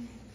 Mm-hmm.